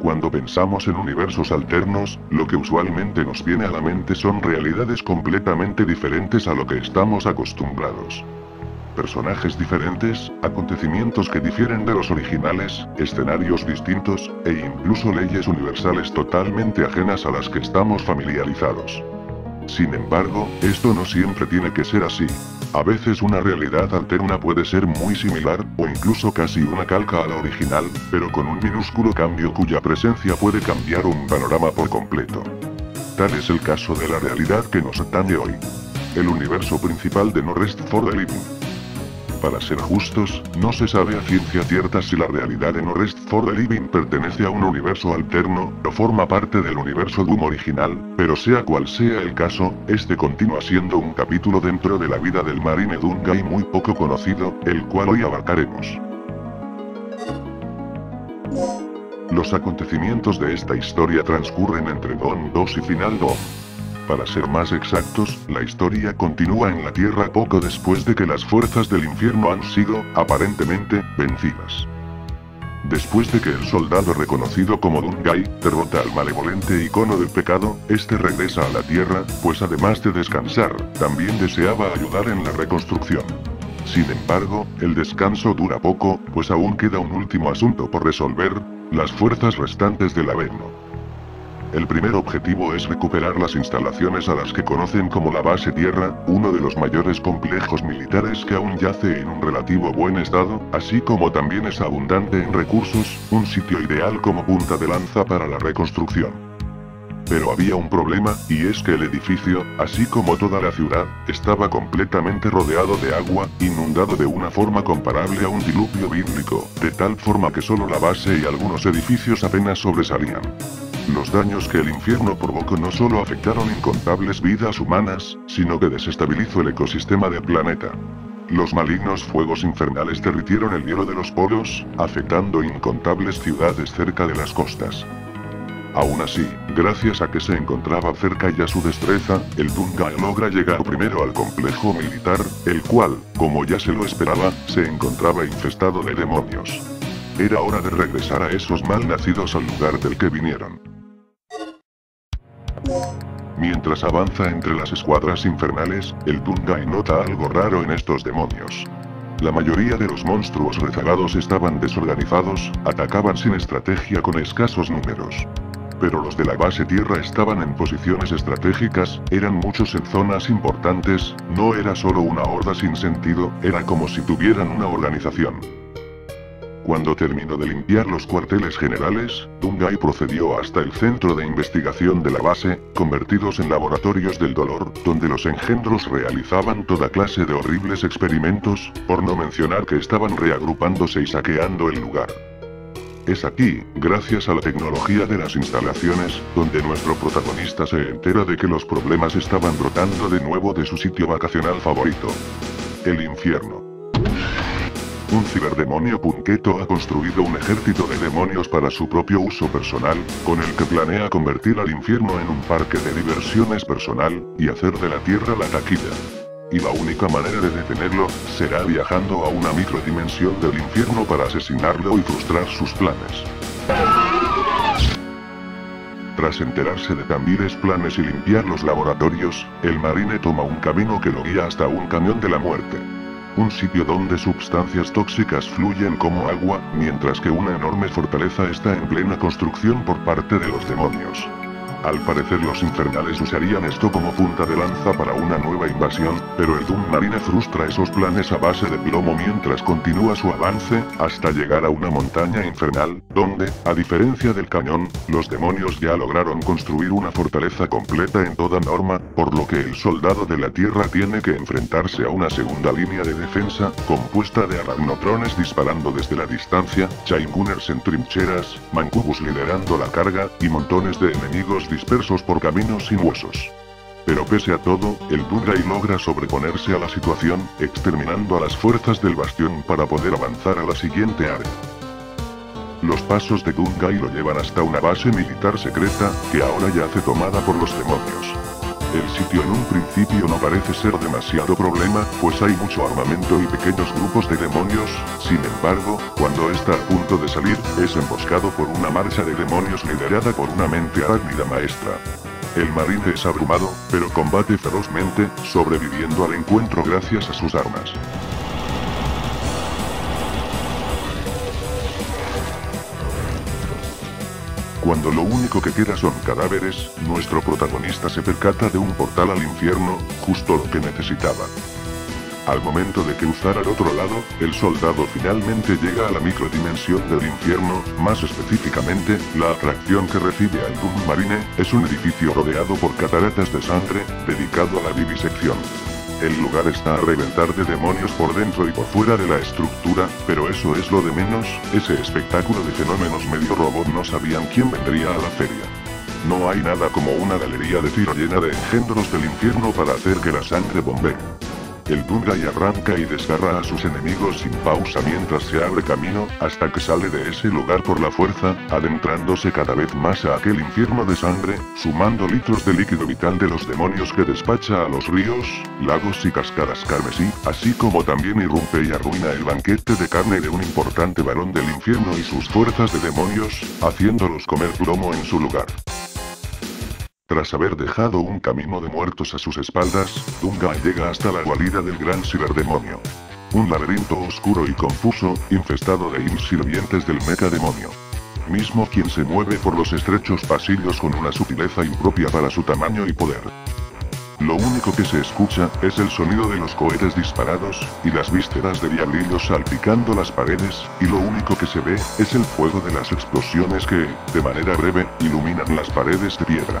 Cuando pensamos en universos alternos, lo que usualmente nos viene a la mente son realidades completamente diferentes a lo que estamos acostumbrados. Personajes diferentes, acontecimientos que difieren de los originales, escenarios distintos, e incluso leyes universales totalmente ajenas a las que estamos familiarizados. Sin embargo, esto no siempre tiene que ser así. A veces una realidad alterna puede ser muy similar, o incluso casi una calca a la original, pero con un minúsculo cambio cuya presencia puede cambiar un panorama por completo. Tal es el caso de la realidad que nos atañe hoy. El universo principal de No Rest for the Living. Para ser justos, no se sabe a ciencia cierta si la realidad de No Rest for the Living pertenece a un universo alterno, o forma parte del universo Doom original, pero sea cual sea el caso, este continúa siendo un capítulo dentro de la vida del marine Dungai muy poco conocido, el cual hoy abarcaremos. Los acontecimientos de esta historia transcurren entre Don 2 y Final 2. Para ser más exactos, la historia continúa en la Tierra poco después de que las fuerzas del infierno han sido, aparentemente, vencidas. Después de que el soldado reconocido como Dungai, derrota al malevolente icono del pecado, este regresa a la Tierra, pues además de descansar, también deseaba ayudar en la reconstrucción. Sin embargo, el descanso dura poco, pues aún queda un último asunto por resolver, las fuerzas restantes del Averno. El primer objetivo es recuperar las instalaciones a las que conocen como la base tierra, uno de los mayores complejos militares que aún yace en un relativo buen estado, así como también es abundante en recursos, un sitio ideal como punta de lanza para la reconstrucción. Pero había un problema, y es que el edificio, así como toda la ciudad, estaba completamente rodeado de agua, inundado de una forma comparable a un diluvio bíblico, de tal forma que solo la base y algunos edificios apenas sobresalían. Los daños que el infierno provocó no solo afectaron incontables vidas humanas, sino que desestabilizó el ecosistema del planeta. Los malignos fuegos infernales derritieron el hielo de los polos, afectando incontables ciudades cerca de las costas. Aún así, gracias a que se encontraba cerca y a su destreza, el Dungai logra llegar primero al complejo militar, el cual, como ya se lo esperaba, se encontraba infestado de demonios. Era hora de regresar a esos mal nacidos al lugar del que vinieron. Mientras avanza entre las escuadras infernales, el Tungai nota algo raro en estos demonios. La mayoría de los monstruos rezagados estaban desorganizados, atacaban sin estrategia con escasos números. Pero los de la base tierra estaban en posiciones estratégicas, eran muchos en zonas importantes, no era solo una horda sin sentido, era como si tuvieran una organización. Cuando terminó de limpiar los cuarteles generales, Dungai procedió hasta el centro de investigación de la base, convertidos en laboratorios del dolor, donde los engendros realizaban toda clase de horribles experimentos, por no mencionar que estaban reagrupándose y saqueando el lugar. Es aquí, gracias a la tecnología de las instalaciones, donde nuestro protagonista se entera de que los problemas estaban brotando de nuevo de su sitio vacacional favorito. El infierno. Un ciberdemonio punqueto ha construido un ejército de demonios para su propio uso personal, con el que planea convertir al infierno en un parque de diversiones personal, y hacer de la Tierra la taquilla. Y la única manera de detenerlo, será viajando a una microdimensión del infierno para asesinarlo y frustrar sus planes. Tras enterarse de Tambiles planes y limpiar los laboratorios, el marine toma un camino que lo guía hasta un camión de la muerte un sitio donde sustancias tóxicas fluyen como agua, mientras que una enorme fortaleza está en plena construcción por parte de los demonios. Al parecer los infernales usarían esto como punta de lanza para una nueva invasión, pero el Doom Marine frustra esos planes a base de plomo mientras continúa su avance, hasta llegar a una montaña infernal, donde, a diferencia del cañón, los demonios ya lograron construir una fortaleza completa en toda norma, por lo que el soldado de la Tierra tiene que enfrentarse a una segunda línea de defensa, compuesta de aragnotrones disparando desde la distancia, chaingunners en trincheras, mancubus liderando la carga, y montones de enemigos dispersos por caminos sin huesos. Pero pese a todo, el Dungai logra sobreponerse a la situación, exterminando a las fuerzas del bastión para poder avanzar a la siguiente área. Los pasos de Dungai lo llevan hasta una base militar secreta, que ahora yace tomada por los demonios. El sitio en un principio no parece ser demasiado problema, pues hay mucho armamento y pequeños grupos de demonios, sin embargo, cuando está a punto de salir, es emboscado por una marcha de demonios liderada por una mente arácnida maestra. El marine es abrumado, pero combate ferozmente, sobreviviendo al encuentro gracias a sus armas. Cuando lo único que queda son cadáveres, nuestro protagonista se percata de un portal al infierno, justo lo que necesitaba. Al momento de cruzar al otro lado, el soldado finalmente llega a la microdimensión del infierno, más específicamente, la atracción que recibe al Doom Marine, es un edificio rodeado por cataratas de sangre, dedicado a la vivisección. El lugar está a reventar de demonios por dentro y por fuera de la estructura, pero eso es lo de menos, ese espectáculo de fenómenos medio robot no sabían quién vendría a la feria. No hay nada como una galería de tiro llena de engendros del infierno para hacer que la sangre bombee. El y arranca y desgarra a sus enemigos sin pausa mientras se abre camino, hasta que sale de ese lugar por la fuerza, adentrándose cada vez más a aquel infierno de sangre, sumando litros de líquido vital de los demonios que despacha a los ríos, lagos y cascadas carmesí, así como también irrumpe y arruina el banquete de carne de un importante varón del infierno y sus fuerzas de demonios, haciéndolos comer plomo en su lugar. Tras haber dejado un camino de muertos a sus espaldas, Dunga llega hasta la guarida del gran ciberdemonio. Un laberinto oscuro y confuso, infestado de insirvientes del mecha demonio. Mismo quien se mueve por los estrechos pasillos con una sutileza impropia para su tamaño y poder. Lo único que se escucha, es el sonido de los cohetes disparados, y las vísceras de diablillos salpicando las paredes, y lo único que se ve, es el fuego de las explosiones que, de manera breve, iluminan las paredes de piedra.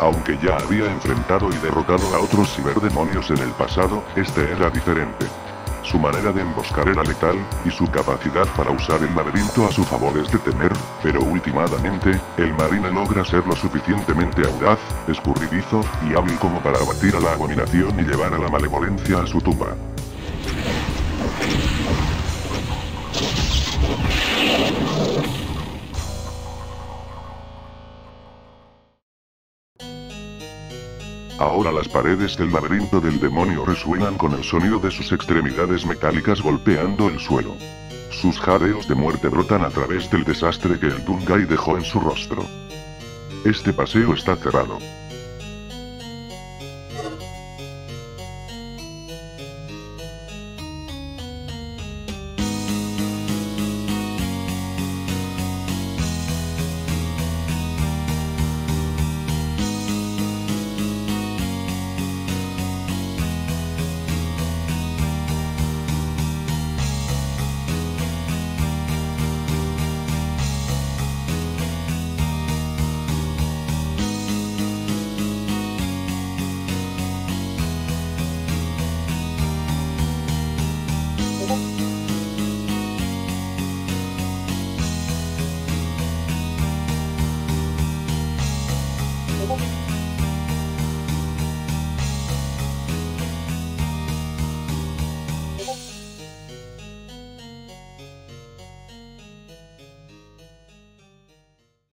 Aunque ya había enfrentado y derrotado a otros ciberdemonios en el pasado, este era diferente. Su manera de emboscar era letal, y su capacidad para usar el laberinto a su favor es de temer, pero últimamente, el marine logra ser lo suficientemente audaz, escurridizo, y hábil como para abatir a la abominación y llevar a la malevolencia a su tumba. Ahora las paredes del laberinto del demonio resuenan con el sonido de sus extremidades metálicas golpeando el suelo. Sus jadeos de muerte brotan a través del desastre que el Dungai dejó en su rostro. Este paseo está cerrado.